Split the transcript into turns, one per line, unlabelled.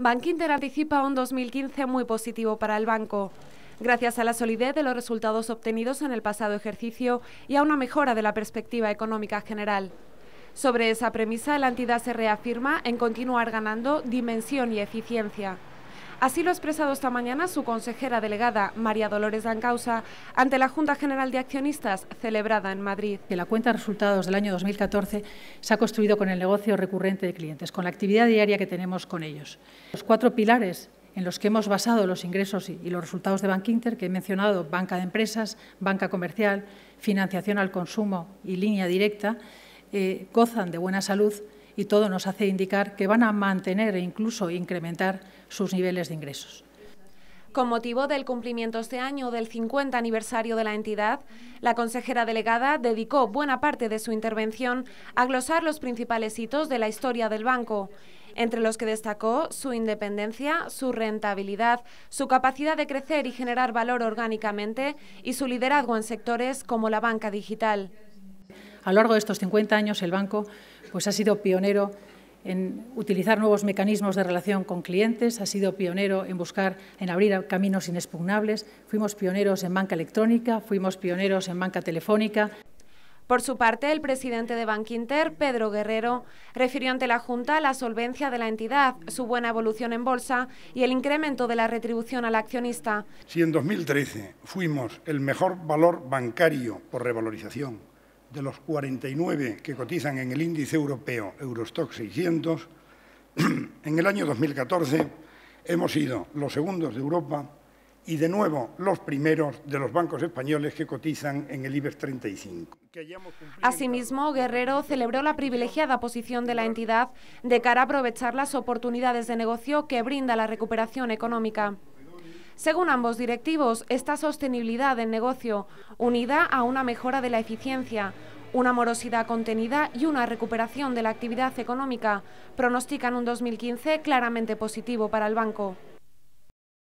Bankinter anticipa un 2015 muy positivo para el banco. Gracias a la solidez de los resultados obtenidos en el pasado ejercicio y a una mejora de la perspectiva económica general. Sobre esa premisa, la entidad se reafirma en continuar ganando dimensión y eficiencia. Así lo ha expresado esta mañana su consejera delegada, María Dolores Dancausa, ante la Junta General de Accionistas celebrada en Madrid.
la cuenta de resultados del año 2014 se ha construido con el negocio recurrente de clientes, con la actividad diaria que tenemos con ellos. Los cuatro pilares en los que hemos basado los ingresos y los resultados de Bankinter, que he mencionado, banca de empresas, banca comercial, financiación al consumo y línea directa, eh, gozan de buena salud y todo nos hace indicar que van a mantener e incluso incrementar sus niveles de ingresos.
Con motivo del cumplimiento este año del 50 aniversario de la entidad, la consejera delegada dedicó buena parte de su intervención a glosar los principales hitos de la historia del banco, entre los que destacó su independencia, su rentabilidad, su capacidad de crecer y generar valor orgánicamente y su liderazgo en sectores como la banca digital.
A lo largo de estos 50 años, el banco pues, ha sido pionero en utilizar nuevos mecanismos de relación con clientes, ha sido pionero en buscar, en abrir caminos inexpugnables, fuimos pioneros en banca electrónica, fuimos pioneros en banca telefónica.
Por su parte, el presidente de Bankinter, Pedro Guerrero, refirió ante la Junta la solvencia de la entidad, su buena evolución en bolsa y el incremento de la retribución al accionista.
Si en 2013 fuimos el mejor valor bancario por revalorización de los 49 que cotizan en el índice europeo Eurostock 600, en el año 2014 hemos sido los segundos de Europa y de nuevo los primeros de los bancos españoles que cotizan en el IBEX 35.
Asimismo, Guerrero celebró la privilegiada posición de la entidad de cara a aprovechar las oportunidades de negocio que brinda la recuperación económica. Según ambos directivos, esta sostenibilidad del negocio, unida a una mejora de la eficiencia, una morosidad contenida y una recuperación de la actividad económica, pronostican un 2015 claramente positivo para el banco.